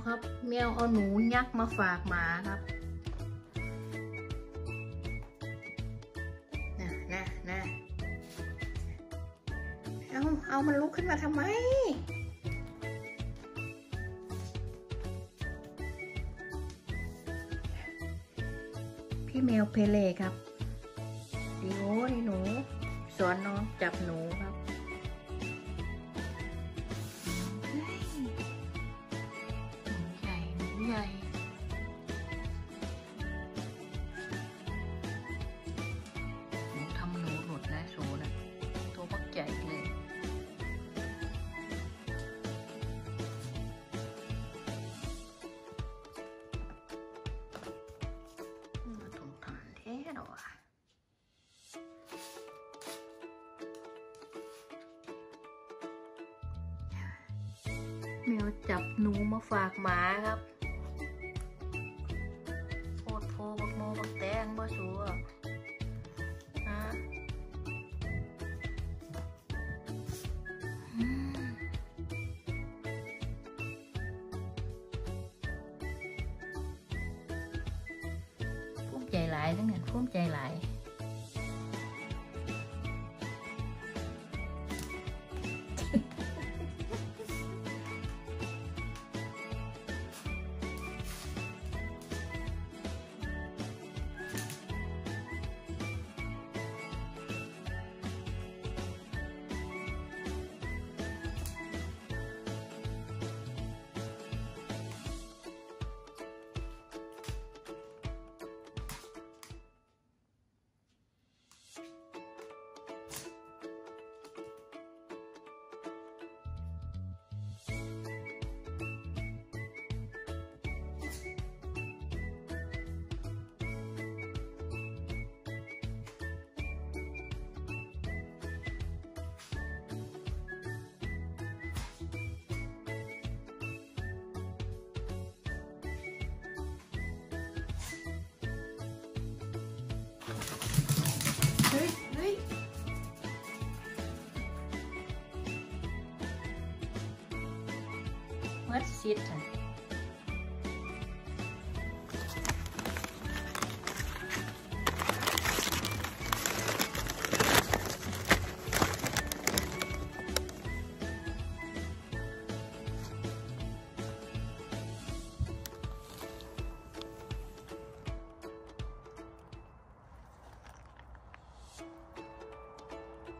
วครับ แมวเอาหนูยักษ์มาฝากหมาครับนะนะนะเอาเอามันลุกขึ้นมาทำไมพี่แมวเพเลครับดีโอดีหนู สอนน้องจับหนูครับ ญ่หนูทำหนูหลุดนะโซนะตัวบักใหญ่เลยมาตรงฐานแท้หรอแมวจับหนูมาฝากหมาครับ หลายทั้งนั้นภูมิใจหลาย What's it?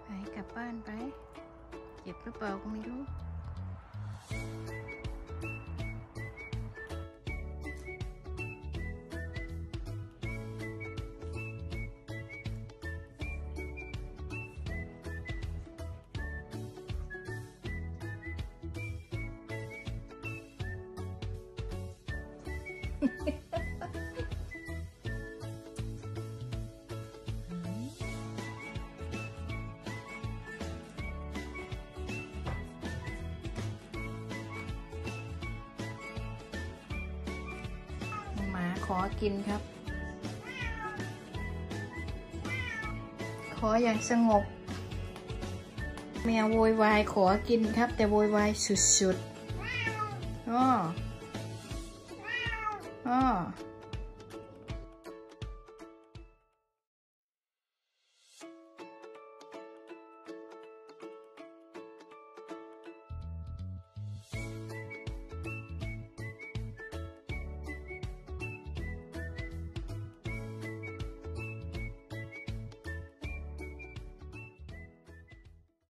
ไปกลับบ้านไป เจ็บหรือเปล่าก็ไม่รู้ หมาขอกินครับ ขออย่างสงบ แมวโวยวายขอกินครับ แต่โวยวายสุดๆอ้อ อ้อ